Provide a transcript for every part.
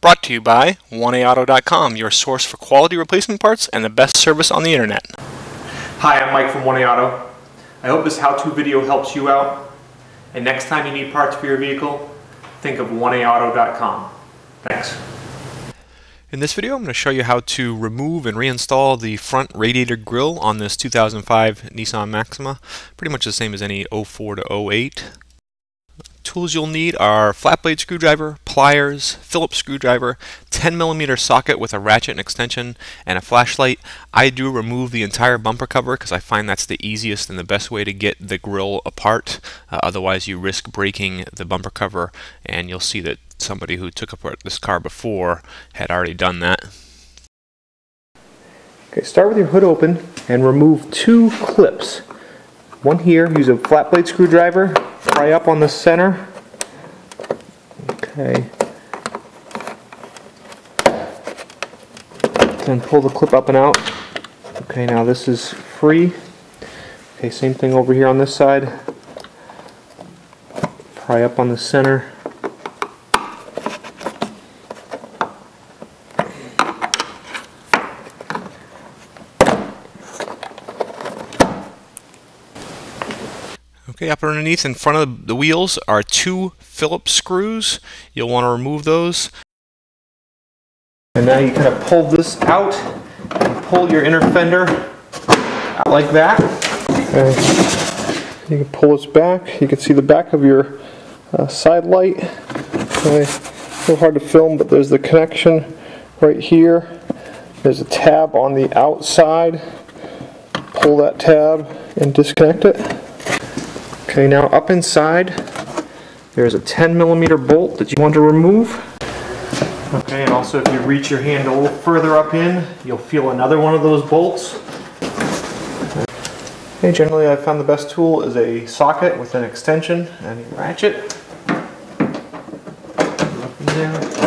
Brought to you by 1AAuto.com, your source for quality replacement parts and the best service on the internet. Hi, I'm Mike from 1A Auto. I hope this how-to video helps you out. And next time you need parts for your vehicle, think of 1AAuto.com. Thanks. In this video, I'm going to show you how to remove and reinstall the front radiator grille on this 2005 Nissan Maxima. Pretty much the same as any 04 to 08. Tools you'll need are flat blade screwdriver, pliers, Phillips screwdriver, 10 millimeter socket with a ratchet and extension, and a flashlight. I do remove the entire bumper cover because I find that's the easiest and the best way to get the grill apart. Uh, otherwise you risk breaking the bumper cover and you'll see that somebody who took apart this car before had already done that. Okay, start with your hood open and remove two clips. One here, use a flat blade screwdriver, pry up on the center. Okay. Then pull the clip up and out. Okay, now this is free. Okay, same thing over here on this side. Pry up on the center. Okay, up underneath in front of the wheels are two Phillips screws. You'll want to remove those. And now you kind of pull this out and pull your inner fender out like that. Okay. You can pull this back. You can see the back of your uh, side light. Okay. A little hard to film, but there's the connection right here. There's a tab on the outside. Pull that tab and disconnect it. Okay, now up inside, there's a 10 millimeter bolt that you want to remove. Okay, and also if you reach your hand a little further up in, you'll feel another one of those bolts. Okay, generally I found the best tool is a socket with an extension and a ratchet. Up and down.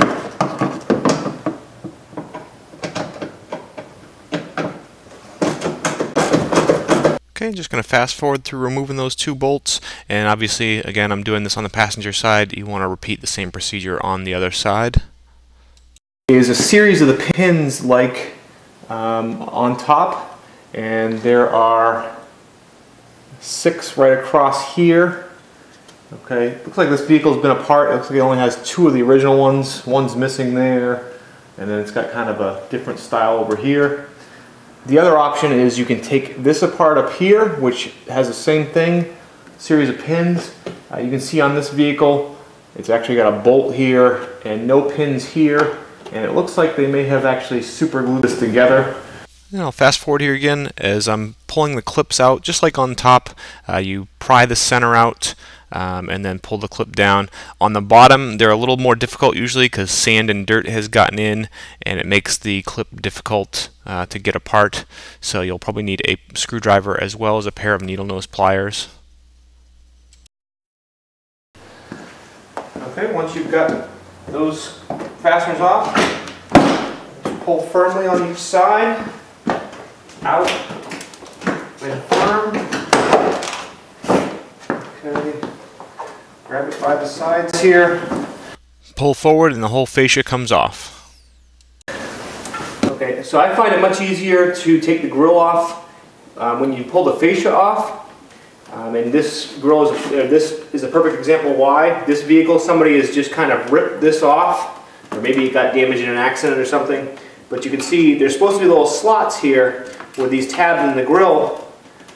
Just going to fast forward through removing those two bolts and obviously again I'm doing this on the passenger side you want to repeat the same procedure on the other side. Is a series of the pins like um, on top and there are six right across here. Okay, looks like this vehicle's been apart. It looks like it only has two of the original ones. One's missing there and then it's got kind of a different style over here. The other option is you can take this apart up here, which has the same thing, series of pins. Uh, you can see on this vehicle, it's actually got a bolt here and no pins here. And it looks like they may have actually super glued this together. Now fast forward here again as I'm pulling the clips out, just like on top, uh, you pry the center out um, and then pull the clip down. On the bottom, they're a little more difficult usually because sand and dirt has gotten in and it makes the clip difficult uh, to get apart. So you'll probably need a screwdriver as well as a pair of needle nose pliers. Okay, once you've got those fasteners off, pull firmly on each side, out, and firm. Okay. Grab it by the sides here. Pull forward and the whole fascia comes off. Okay, so I find it much easier to take the grill off um, when you pull the fascia off. Um, and this grill is, uh, this is a perfect example why. This vehicle, somebody has just kind of ripped this off, or maybe it got damaged in an accident or something. But you can see there's supposed to be little slots here where these tabs in the grill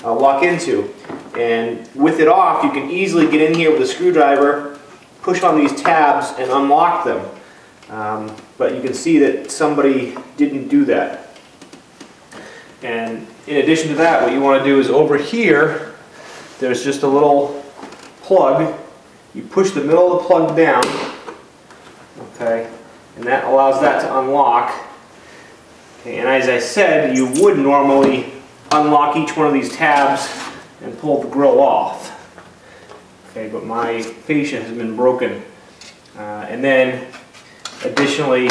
uh, lock into. And with it off, you can easily get in here with a screwdriver, push on these tabs, and unlock them. Um, but you can see that somebody didn't do that. And in addition to that, what you want to do is over here, there's just a little plug. You push the middle of the plug down, okay, and that allows that to unlock. Okay, and as I said, you would normally unlock each one of these tabs and pull the grill off. Okay, but my fascia has been broken. Uh, and then additionally,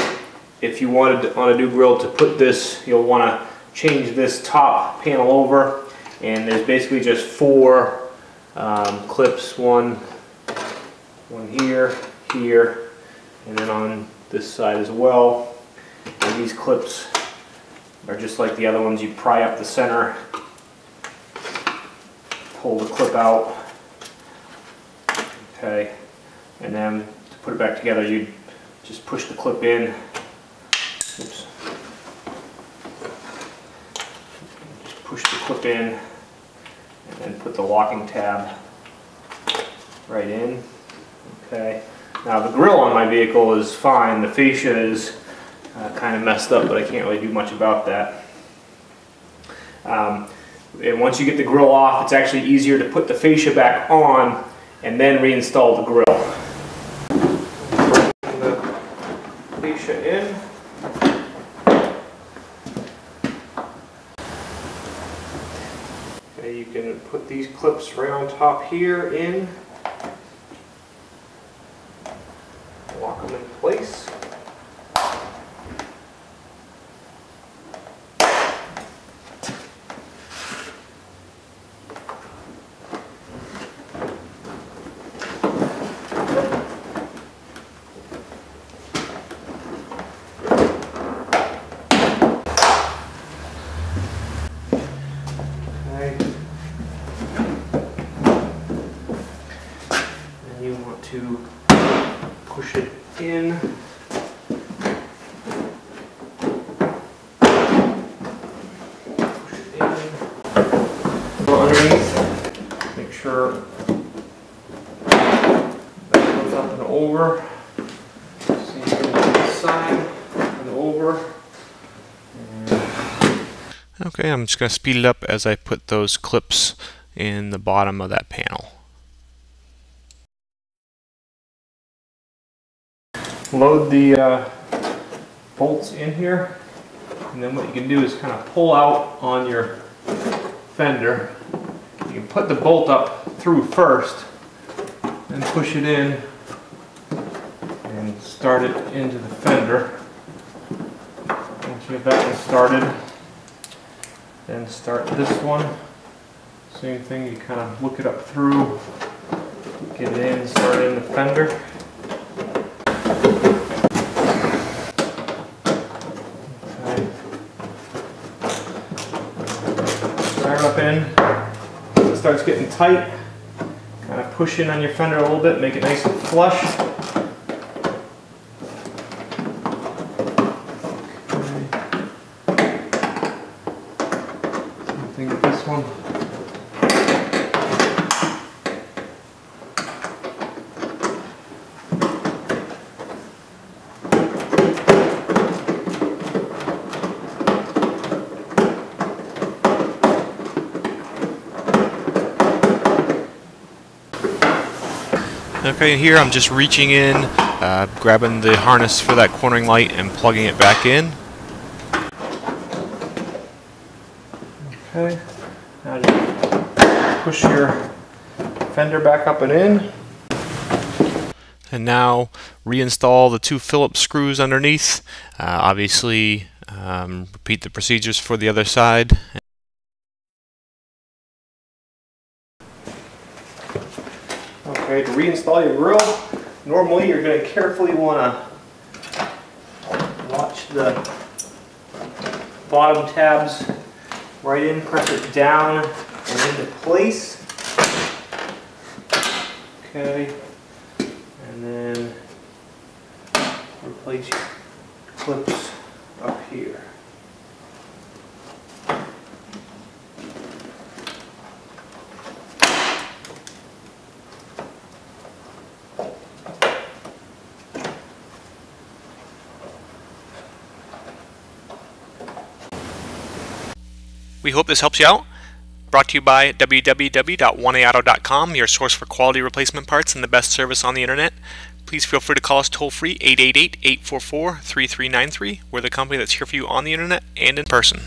if you wanted on a new grill to put this, you'll want to change this top panel over. And there's basically just four um, clips, one, one here, here, and then on this side as well. And these clips are just like the other ones. You pry up the center, pull the clip out, okay, and then to put it back together, you just push the clip in. Oops. Just push the clip in, and then put the locking tab right in. Okay. Now the grill on my vehicle is fine. The fascia is uh, kind of messed up, but I can't really do much about that. Um, and once you get the grill off, it's actually easier to put the fascia back on and then reinstall the grill. Bring the fascia in. Okay, you can put these clips right on top here in. Lock them in place. Okay. And you want to push it in. Push it in. Go underneath. Make sure that goes up and over. Same thing on side and over. Okay, I'm just going to speed it up as I put those clips in the bottom of that panel. Load the uh, bolts in here and then what you can do is kind of pull out on your fender. You can put the bolt up through first and push it in and start it into the fender. Once you have that one started then start this one. Same thing you kind of look it up through get it in start in the fender Okay. Start up in. It starts getting tight. Kind of push in on your fender a little bit, make it nice and flush. Same thing this one. Okay, here I'm just reaching in, uh, grabbing the harness for that cornering light and plugging it back in. Okay. Now just push your fender back up and in. And now reinstall the two Phillips screws underneath. Uh, obviously, um, repeat the procedures for the other side. To reinstall your grill, normally you're going to carefully want to watch the bottom tabs right in, press it down and into place. Okay, and then replace your clips up here. We hope this helps you out. Brought to you by www.1aauto.com, your source for quality replacement parts and the best service on the internet. Please feel free to call us toll free 888 844 3393. We're the company that's here for you on the internet and in person.